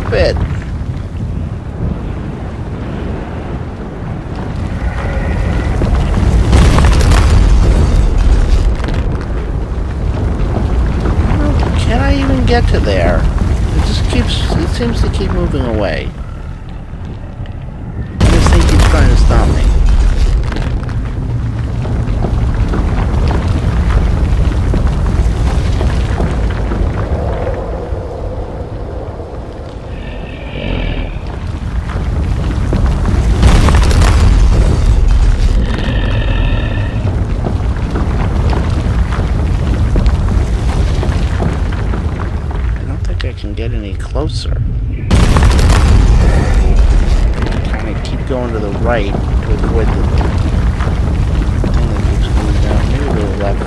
stop it! Can I even get to there? It just keeps, it seems to keep moving away. Closer. Kind of keep going to the right to avoid the thing that keeps coming down. Maybe the left.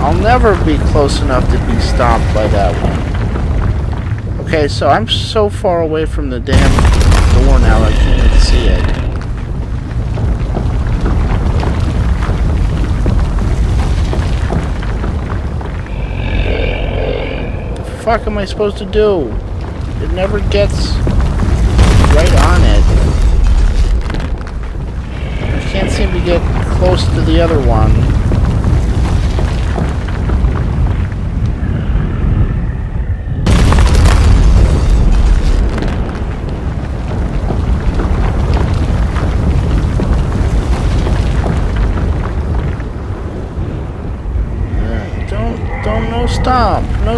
I'll never be close enough to be stopped by that one. Okay, so I'm so far away from the damn door now I can't even see it. The fuck am I supposed to do? It never gets right on it. I can't seem to get close to the other one.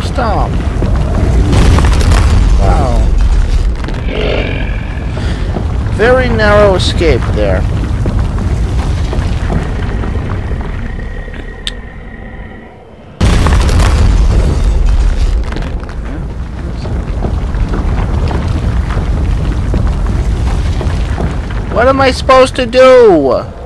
No stomp. Wow. Very narrow escape there. What am I supposed to do?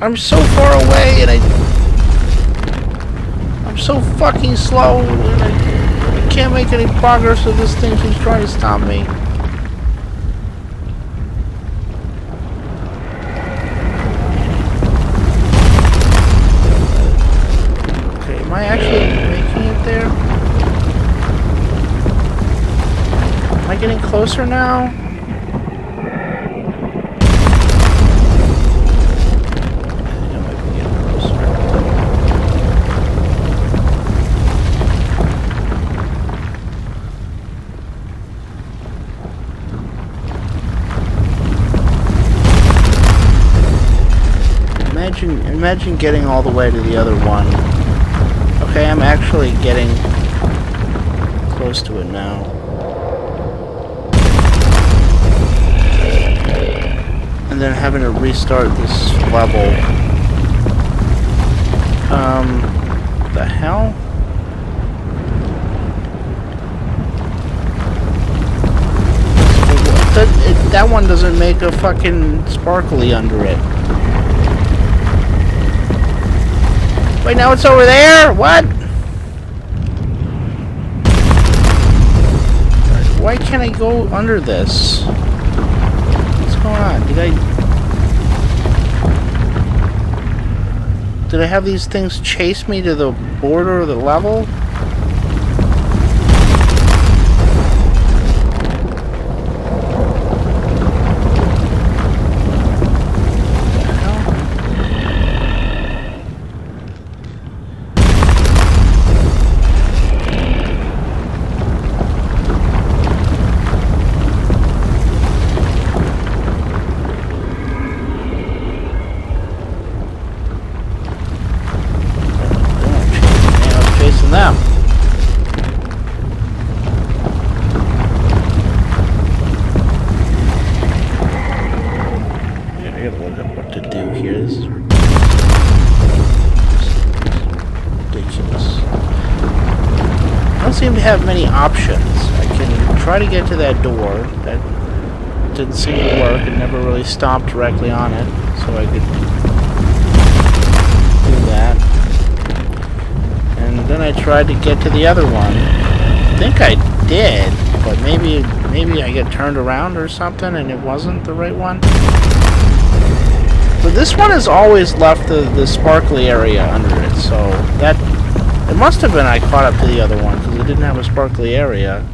I'm so far away and I. I'm so fucking slow and I, I can't make any progress with this thing keeps trying to stop me. Okay, am I actually making it there? Am I getting closer now? Imagine, getting all the way to the other one. Okay, I'm actually getting close to it now. And then having to restart this level. Um, the hell? That, it, that one doesn't make a fucking sparkly under it. Wait, now it's over there? What? Why can't I go under this? What's going on? Did I... Did I have these things chase me to the border of the level? Have many options. I can try to get to that door. That didn't seem to work. It never really stomped directly on it, so I could do that. And then I tried to get to the other one. I think I did, but maybe maybe I get turned around or something and it wasn't the right one. But this one has always left the, the sparkly area under it, so that... It must have been I caught up to the other one, because it didn't have a sparkly area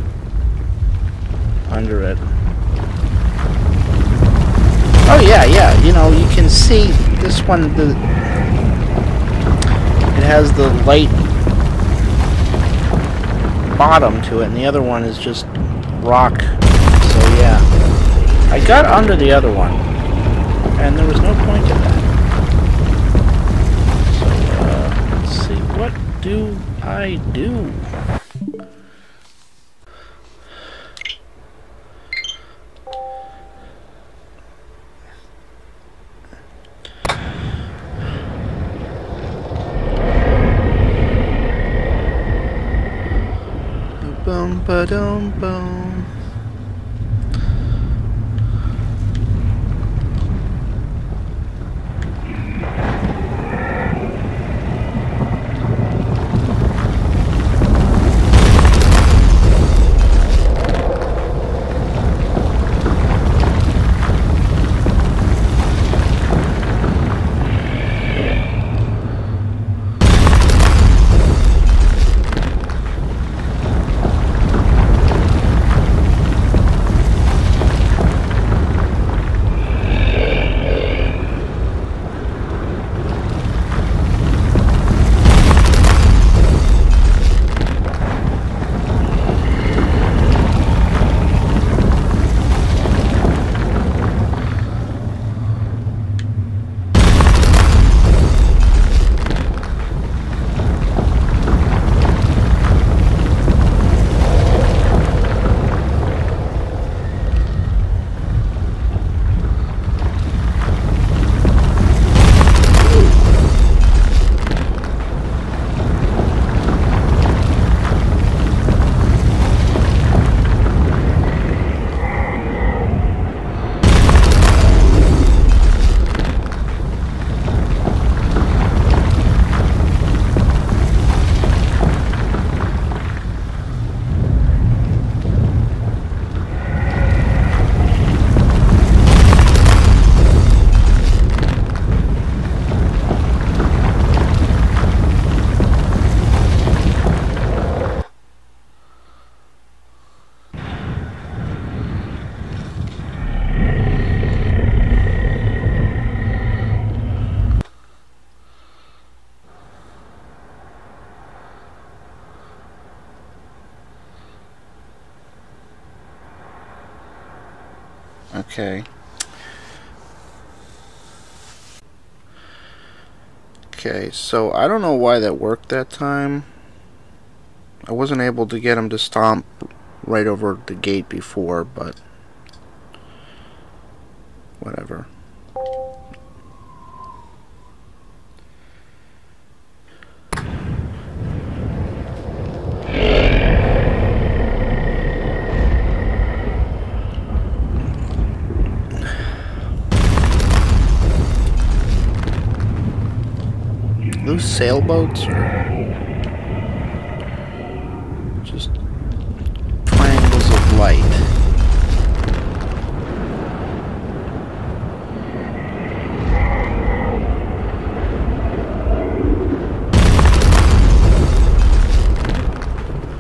under it. Oh yeah, yeah, you know, you can see this one, the, it has the light bottom to it, and the other one is just rock. So yeah, I got under the other one, and there was no point to that. Do I do? Okay. Okay, so I don't know why that worked that time. I wasn't able to get him to stomp right over the gate before, but whatever. Sailboats or just triangles of light?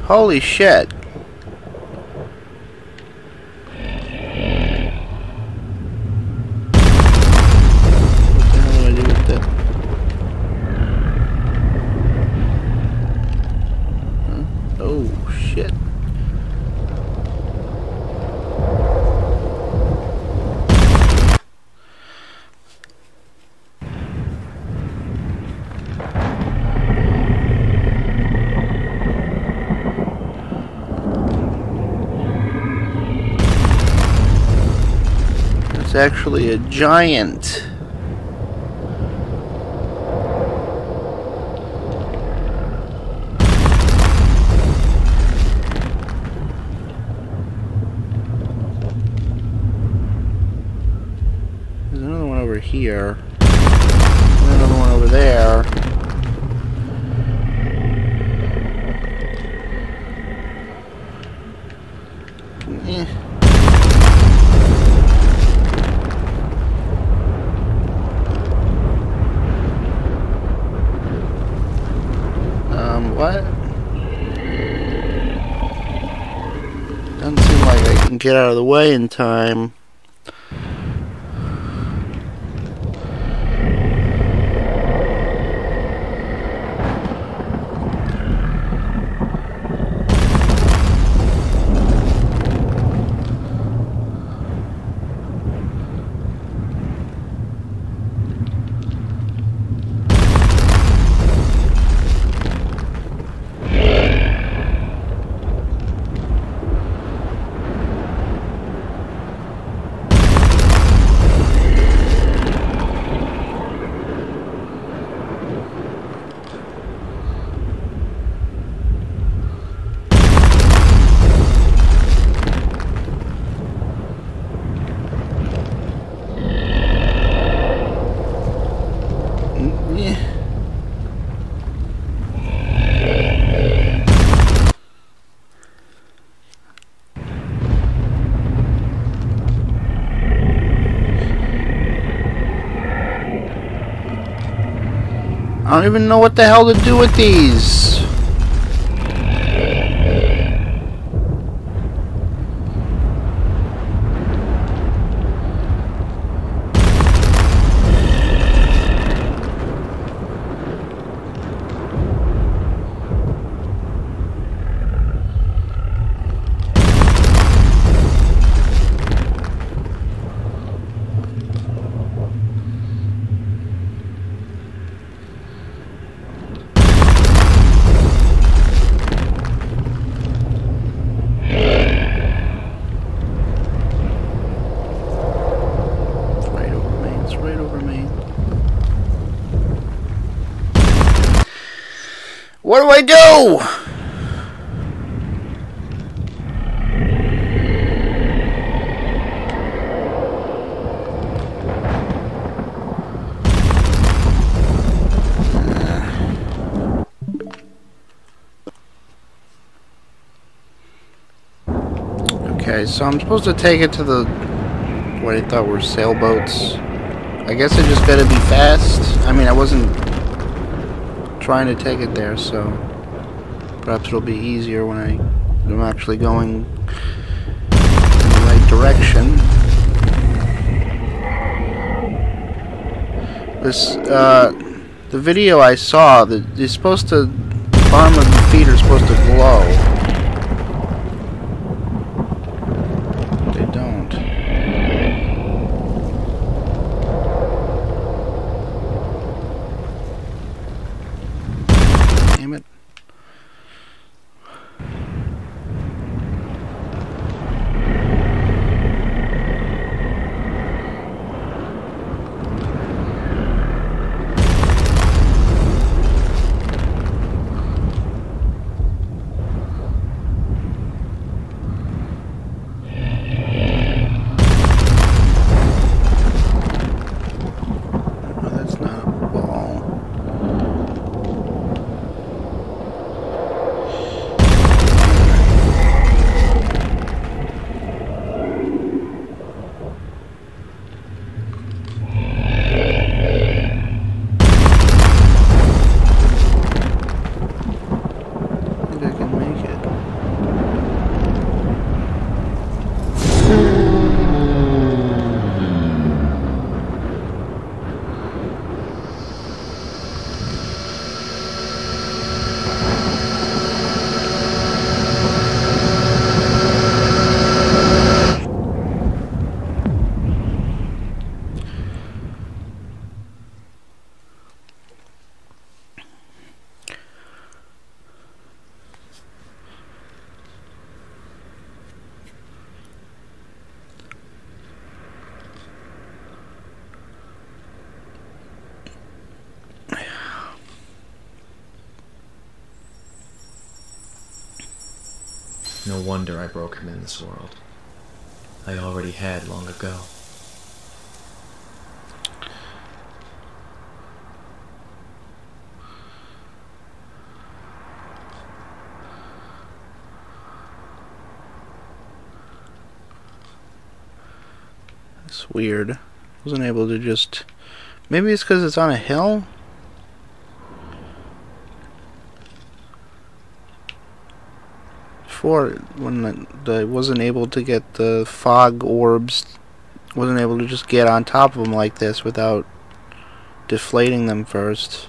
Holy shit. actually a giant. There's another one over here. Get out of the way in time. Yeah. I don't even know what the hell to do with these. It's right over me. It's right over me. What do I do? Okay, so I'm supposed to take it to the what I thought were sailboats. I guess I just gotta be fast. I mean, I wasn't trying to take it there, so perhaps it'll be easier when I am actually going in the right direction. This, uh, the video I saw, that you're supposed to, the bottom of your feet are supposed to glow. No wonder I broke him in this world. I already had long ago. It's weird. Wasn't able to just... Maybe it's because it's on a hill? Before, when I wasn't able to get the fog orbs, wasn't able to just get on top of them like this without deflating them first.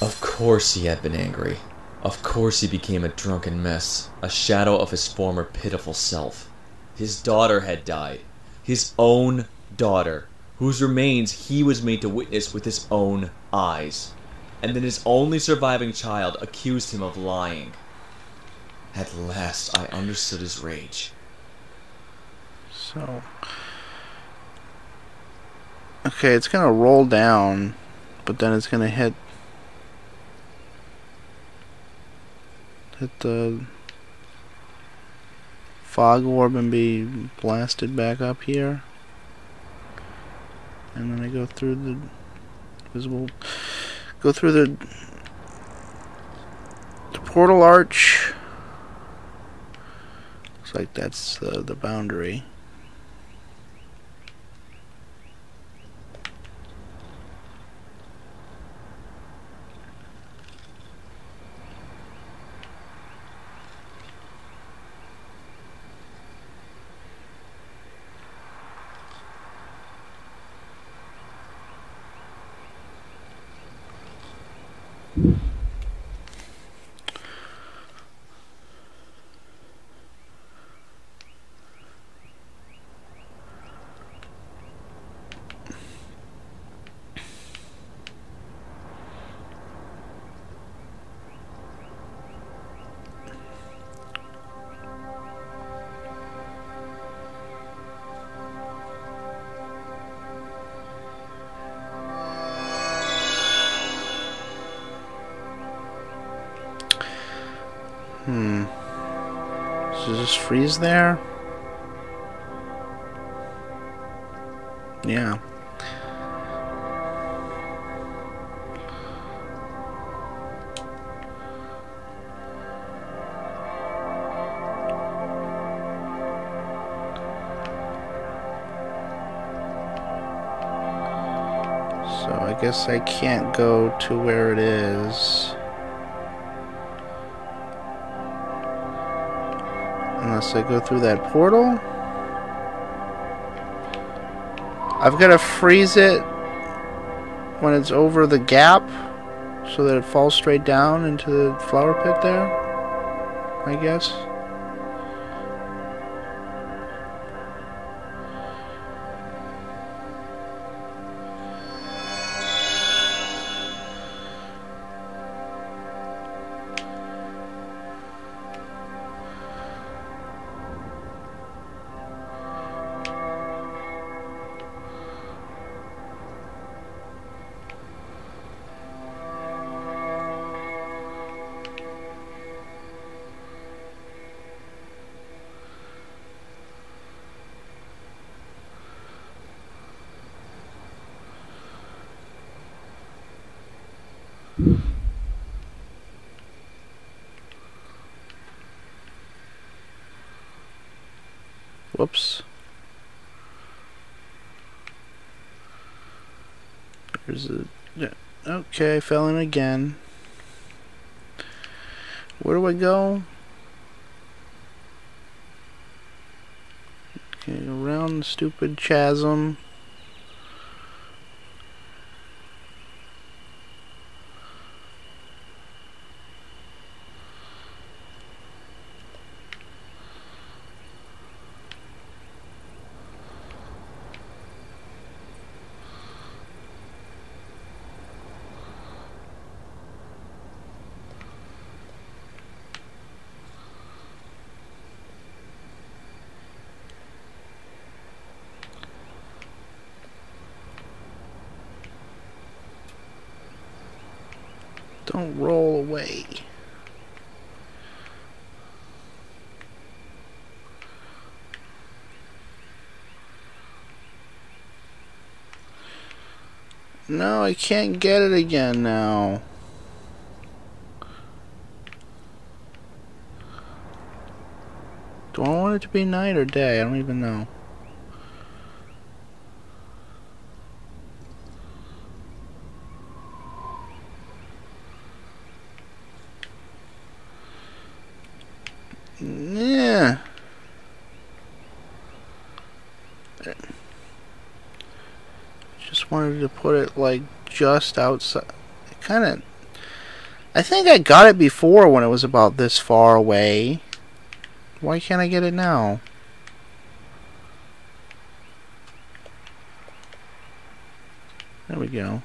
Of course he had been angry. Of course he became a drunken mess, a shadow of his former pitiful self. His daughter had died. His own daughter, whose remains he was made to witness with his own eyes. And then his only surviving child accused him of lying. At last I understood his rage. So. Okay, it's gonna roll down, but then it's gonna hit. Hit the fog orb and be blasted back up here. And then I go through the visible. Go through the. The portal arch. Looks like that's the, the boundary. Just freeze there? Yeah. So I guess I can't go to where it is. Unless I go through that portal. I've got to freeze it when it's over the gap so that it falls straight down into the flower pit there. I guess. There's a. Yeah. Okay, fell in again. Where do I go? Okay, around the stupid chasm. Don't roll away. No, I can't get it again now. Do I want it to be night or day? I don't even know. Yeah. Just wanted to put it like just outside. Kind of. I think I got it before when it was about this far away. Why can't I get it now? There we go.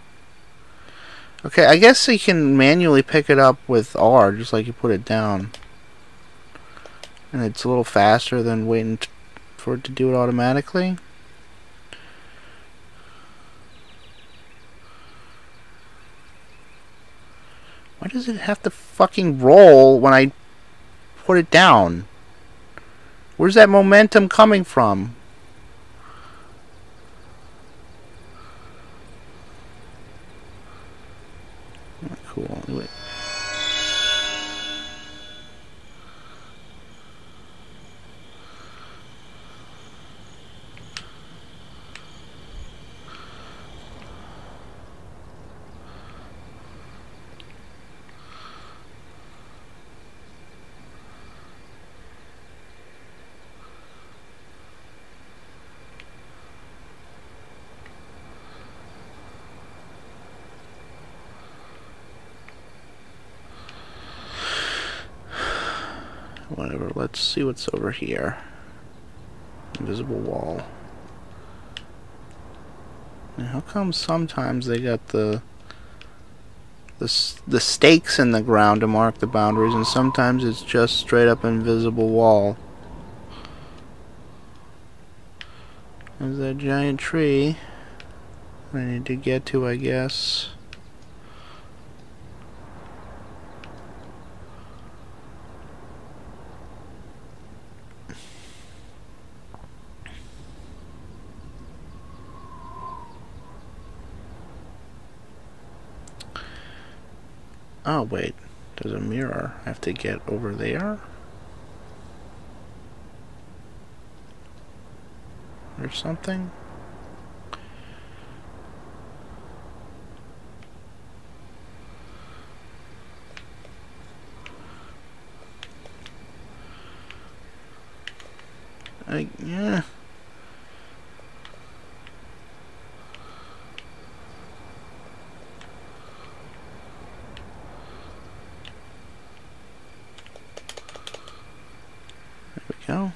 Okay, I guess you can manually pick it up with R, just like you put it down. And it's a little faster than waiting for it to do it automatically. Why does it have to fucking roll when I put it down? Where's that momentum coming from? Cool. Whatever, let's see what's over here. Invisible wall. Now, how come sometimes they got the the the stakes in the ground to mark the boundaries, and sometimes it's just straight up invisible wall. There's that giant tree I need to get to, I guess. Oh, wait. There's a mirror. I have to get over there? Or something? I, yeah. Go.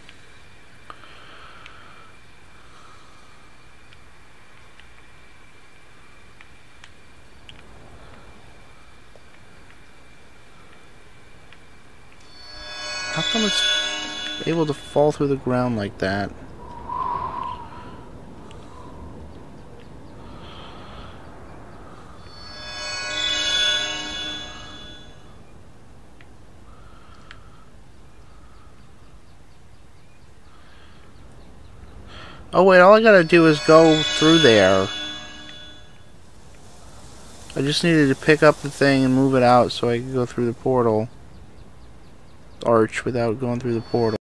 How come it's able to fall through the ground like that? Oh wait, all I gotta do is go through there. I just needed to pick up the thing and move it out so I could go through the portal. Arch without going through the portal.